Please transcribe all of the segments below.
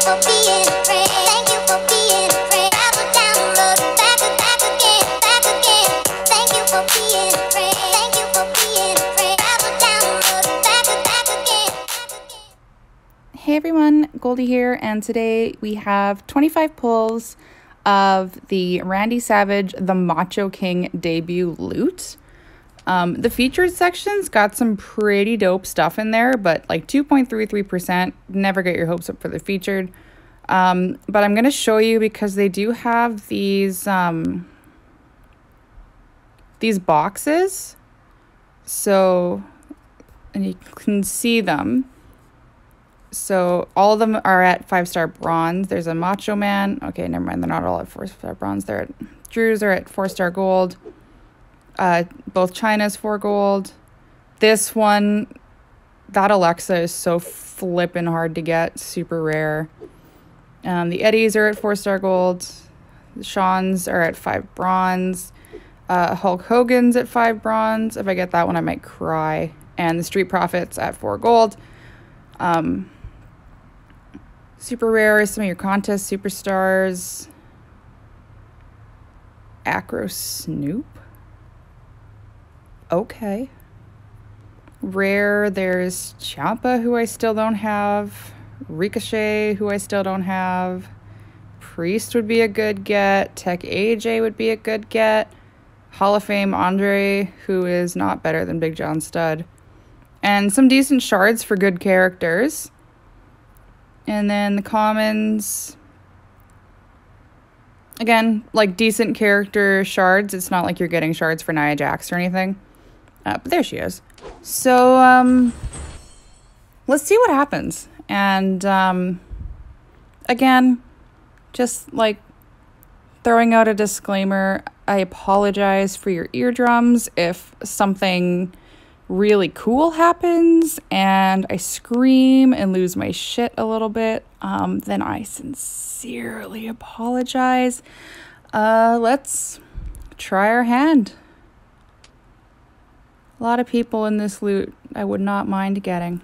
Hey everyone, Goldie here, and today we have 25 pulls of the Randy Savage The Macho King debut loot. Um, the featured sections got some pretty dope stuff in there, but like 2.33%, never get your hopes up for the featured. Um, but I'm going to show you because they do have these um, these boxes. So, and you can see them. So all of them are at five star bronze. There's a Macho Man. Okay, never mind. They're not all at four star bronze. They're at Drew's are at four star gold. Uh, both Chyna's four gold. This one, that Alexa is so flippin' hard to get. Super rare. Um, the Eddies are at four star gold. The Shawn's are at five bronze. Uh, Hulk Hogan's at five bronze. If I get that one, I might cry. And the Street Profits at four gold. Um, super rare is some of your contest superstars. Acro Snoop. Okay. Rare, there's Ciampa, who I still don't have. Ricochet, who I still don't have. Priest would be a good get. Tech AJ would be a good get. Hall of Fame Andre, who is not better than Big John Studd. And some decent shards for good characters. And then the commons. Again, like decent character shards. It's not like you're getting shards for Nia Jax or anything. Uh, but there she is. So, um, let's see what happens. And, um, again, just like throwing out a disclaimer I apologize for your eardrums if something really cool happens and I scream and lose my shit a little bit, um, then I sincerely apologize. Uh, let's try our hand. A lot of people in this loot I would not mind getting.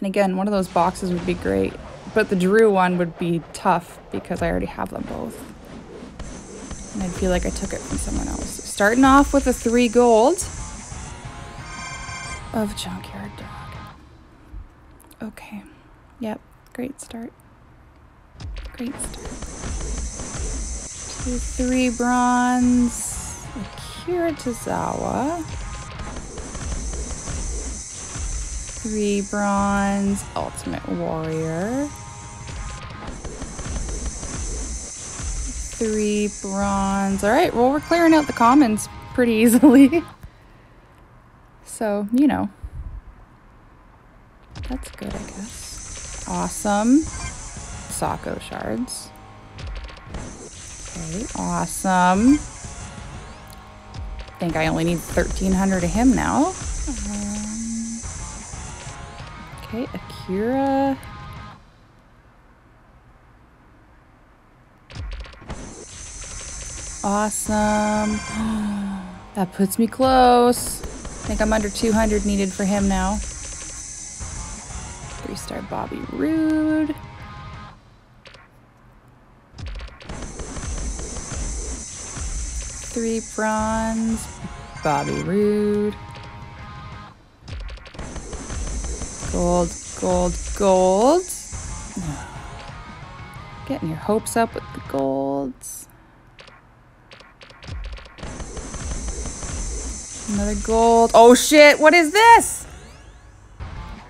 And again, one of those boxes would be great, but the Drew one would be tough because I already have them both. And I feel like I took it from someone else. Starting off with a three gold of Junkyard Dog. Okay. Yep. Great start. Great start. Two, three bronze. Akira Tozawa. Three bronze. Ultimate Warrior. three bronze. All right, well, we're clearing out the commons pretty easily. so, you know. That's good, I guess. Awesome. Sako shards. Okay, awesome. I think I only need 1,300 of him now. Um, okay, Akira. Awesome. That puts me close. I think I'm under 200 needed for him now. Three star Bobby Roode. Three bronze, Bobby Roode. Gold, gold, gold. Getting your hopes up with the golds. Another gold. Oh shit, what is this?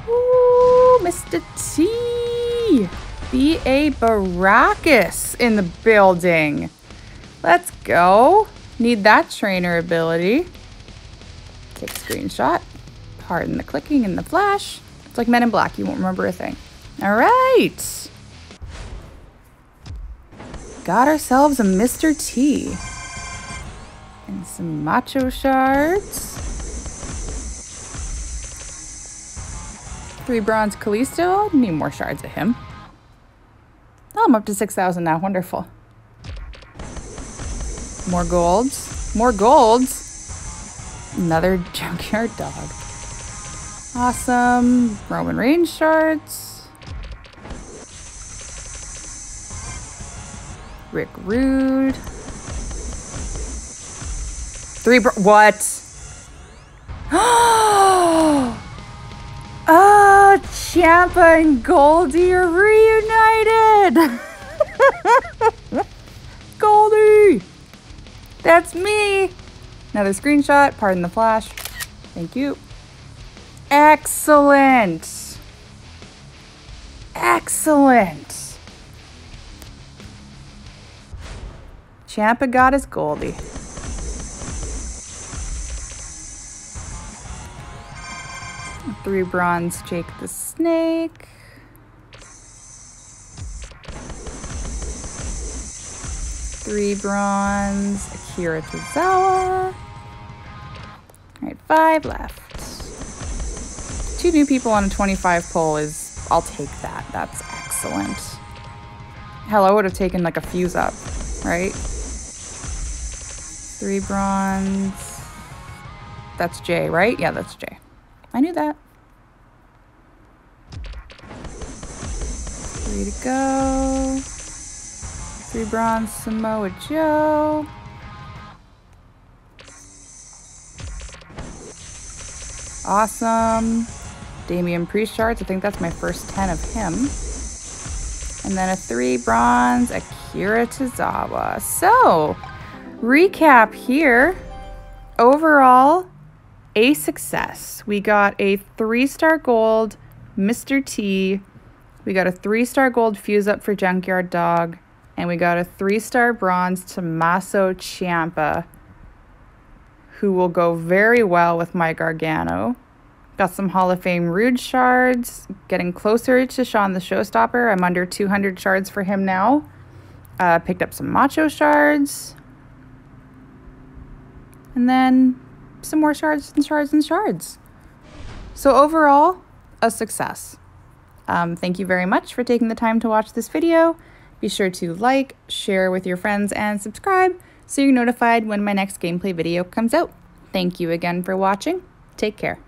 Ooh, Mr. T. B.A. Baracus in the building. Let's go. Need that trainer ability. Take screenshot. Pardon the clicking and the flash. It's like Men in Black. You won't remember a thing. All right. Got ourselves a Mr. T. And some macho shards. Three bronze Kalisto. Need more shards of him. Oh, I'm up to 6,000 now. Wonderful. More golds. More golds. Another junkyard dog. Awesome. Roman Reigns shards. Rick Rude. Three what? oh, Ciampa and Goldie are reunited. Another screenshot. Pardon the flash. Thank you. Excellent. Excellent. Ciampa got his Goldie. Three bronze, Jake the Snake. Three bronze, Akira Tozawa. All right, five left. Two new people on a 25 pull is, I'll take that. That's excellent. Hell, I would have taken like a fuse up, right? Three bronze. That's Jay, right? Yeah, that's Jay. I knew that. Three to go. Three bronze Samoa Joe. Awesome. Damian Priest. I think that's my first 10 of him. And then a three bronze Akira Tozawa. So, recap here. Overall, a success. We got a three star gold Mr. T. We got a three star gold fuse up for Junkyard Dog. And we got a three star bronze Tommaso Ciampa, who will go very well with my Gargano. Got some Hall of Fame Rude shards. Getting closer to Shawn the Showstopper. I'm under 200 shards for him now. Uh, picked up some Macho shards. And then some more shards and shards and shards. So, overall, a success. Um, thank you very much for taking the time to watch this video. Be sure to like, share with your friends, and subscribe so you're notified when my next gameplay video comes out. Thank you again for watching. Take care.